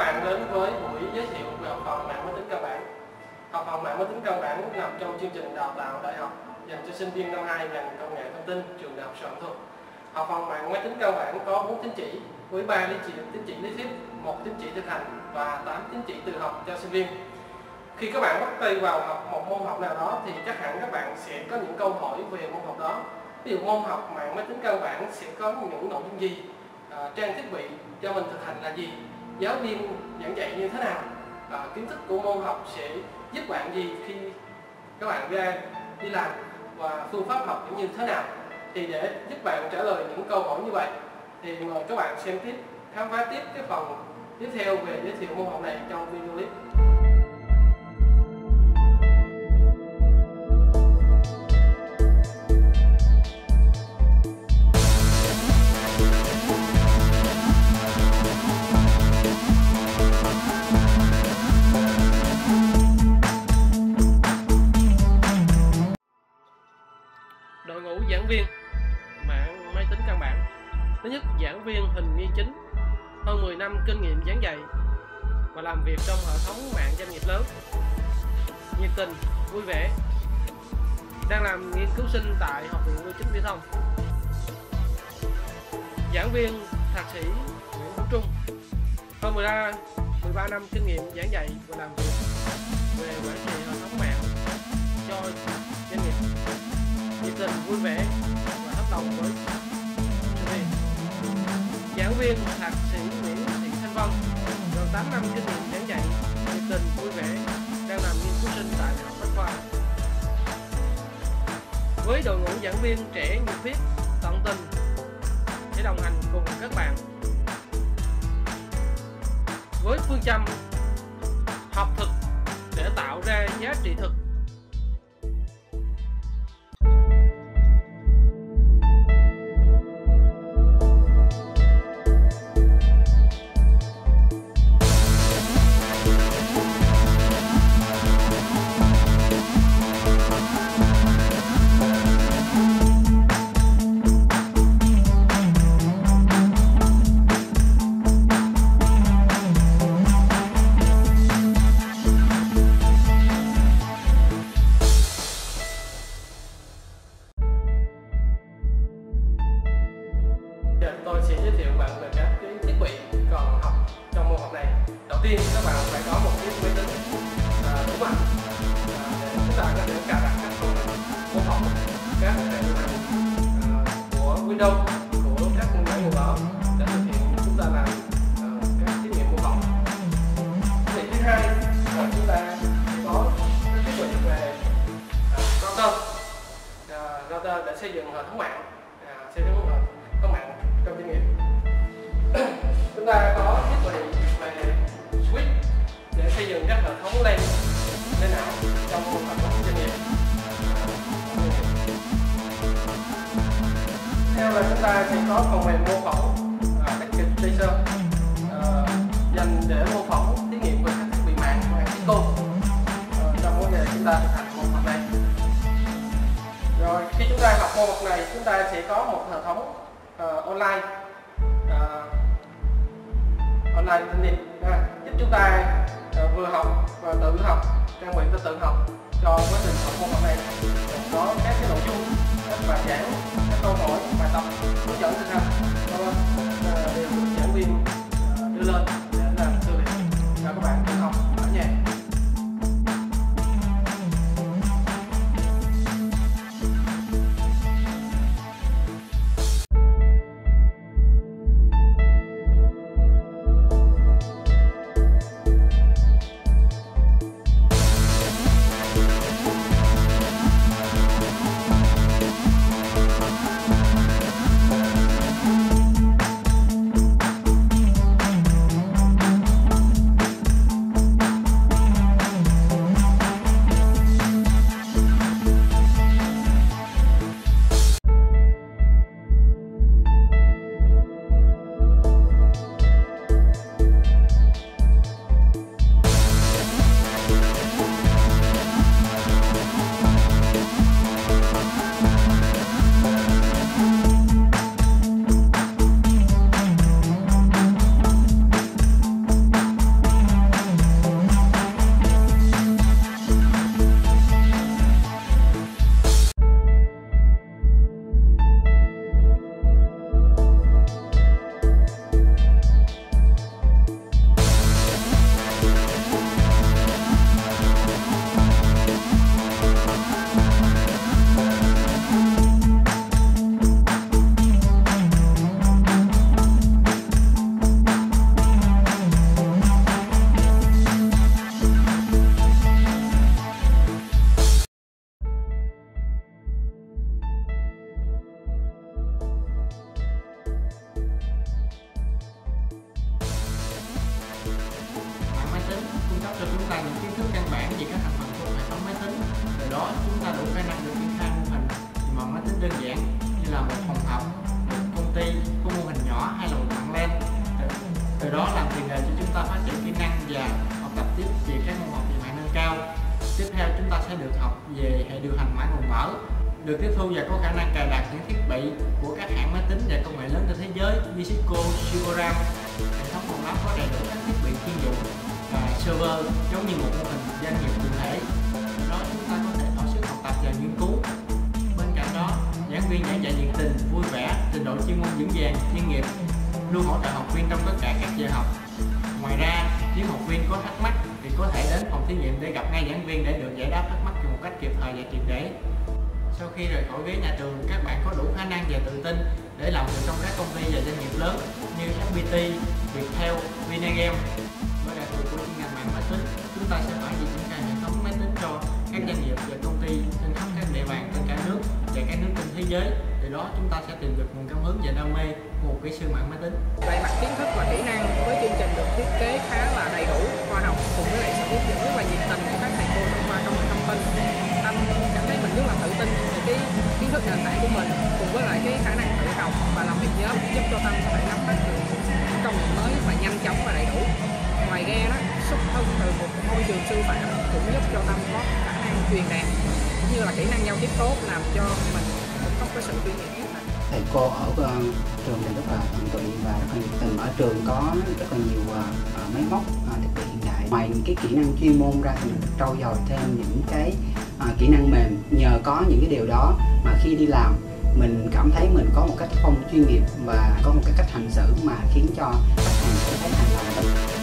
bạn đến với buổi giới thiệu về học phần mạng máy tính cơ bản. Học phần mạng máy tính cơ bản nằm trong chương trình đào tạo đại học dành cho sinh viên năm 2 ngành công nghệ thông tin trường đại học Sư Thuật. Học phần mạng máy tính cơ bản có 4 tín chỉ với 3 lý chỉ tín chỉ lý thuyết, một tín chỉ thực hành và 8 tín chỉ tự học cho sinh viên. Khi các bạn bắt tay vào học một môn học nào đó thì chắc hẳn các bạn sẽ có những câu hỏi về môn học đó. Ví dụ môn học mạng máy tính cơ bản sẽ có những nội dung gì, à, trang thiết bị cho mình thực hành là gì, giáo viên giảng dạy như thế nào, à, kiến thức của môn học sẽ giúp bạn gì khi các bạn ra đi làm và phương pháp học như thế nào. Thì để giúp bạn trả lời những câu hỏi như vậy thì mời các bạn xem tiếp, khám phá tiếp cái phần tiếp theo về giới thiệu môn học này trong video clip. Giảng viên. Mạng máy tính căn bản. Thứ nhất, giảng viên hình Nghi Chính. Hơn 10 năm kinh nghiệm giảng dạy và làm việc trong hệ thống mạng doanh nghiệp lớn. Nhiệt tình, vui vẻ. Đang làm nghiên cứu sinh tại học viện bưu chính viễn thông. Giảng viên, thạc sĩ Nguyễn Hữu Trung. Hơn 13 13 năm kinh nghiệm giảng dạy và làm việc về quản trị hệ thống mạng cho tình vui vẻ và hợp đồng với sinh viên giảng viên, thạc sĩ Nguyễn Thị Thanh Vân gần 8 năm kinh nghiệm giảng dạy, nhiệt tình, vui vẻ, đang làm nghiên cứu sinh tại đại học Bách khoa. Với đội ngũ giảng viên trẻ nhiệt huyết, tận tình để đồng hành cùng các bạn. Với phương châm học thực để tạo ra giá trị thực Giờ tôi sẽ giới thiệu bạn về các cái thiết bị cần học trong môn học này. Đầu tiên các bạn phải có một chiếc máy tính à, đúng mạnh à, để chúng ta có thể cài đặt các môn học, các hệ điều hành à, của Windows chúng ta sẽ có phần mềm mô phỏng à, kịch Tracer à, dành để mô phỏng thí nghiệm về các thiết bị mạng của hãng Cisco à, trong vấn đề chúng ta thực hành môn học này. Rồi khi chúng ta học môn học này chúng ta sẽ có một hệ thống à, online à, online training à, giúp chúng ta à, vừa học và tự học trang bị cho tự học cho quá trình học môn học này. Có các cái nội dung bài giảng các câu hỏi bài tập hướng dẫn thực hành đều được giảng viên đưa lên về hệ điều hành mã nguồn mở được tiếp thu và có khả năng cài đặt những thiết bị của các hãng máy tính và công nghệ lớn trên thế giới như Cisco, Sigoram. Hệ thống phòng lab có đầy đủ các thiết bị chuyên dụng và server giống như một mô hình doanh nghiệp cụ thể. Đó chúng ta có thể thỏa sức học tập và nghiên cứu. Bên cạnh đó, giảng viên giảng dạy nhiệt tình, vui vẻ, trình độ chuyên môn vững vàng, chuyên nghiệp, luôn hỗ trợ học viên trong tất cả các giờ học. Ngoài ra, nếu học viên có thắc mắc thì có thể đến phòng thí nghiệm để gặp ngay giảng viên để được giải đáp thắc mắc một cách kịp thời và triệt để. Sau khi rời khỏi ghế nhà trường, các bạn có đủ khả năng và tự tin để làm việc trong các công ty và doanh nghiệp lớn như FPT, Viettel, Vinagame. Thế giới. Từ đó chúng ta sẽ tìm được nguồn cảm hứng và đam mê của một kỹ sư mạng máy tính. Về mặt kiến thức và kỹ năng với chương trình được thiết kế khá là đầy đủ, khoa học cùng với lại sự hướng dẫn rất là nhiệt tình của các thầy cô thông qua công nghệ thông tin. Anh cảm thấy mình rất là tự tin về cái kiến thức nền tảng của mình cùng với lại cái khả năng tự học và làm việc nhóm giúp cho Tâm có thể nắm bắt được công nghệ mới và nhanh chóng và đầy đủ. Ngoài ra đó, xuất thân từ một môi trường sư phạm cũng giúp cho Tâm có khả năng truyền đạt cũng như là kỹ năng giao tiếp tốt làm cho mình cái sự chuyên nghiệp nhất thầy cô ở uh, trường thì rất là tận tụy và rất là nhiệt tình. Ở trường có rất là nhiều uh, máy móc uh, thiết bị hiện đại. Ngoài những cái kỹ năng chuyên môn ra thì mình trau dồi thêm những cái uh, kỹ năng mềm. Nhờ có những cái điều đó mà khi đi làm mình cảm thấy mình có một cách phong chuyên nghiệp và có một cái cách hành xử mà khiến cho khách hàng sẽ thấy hài lòng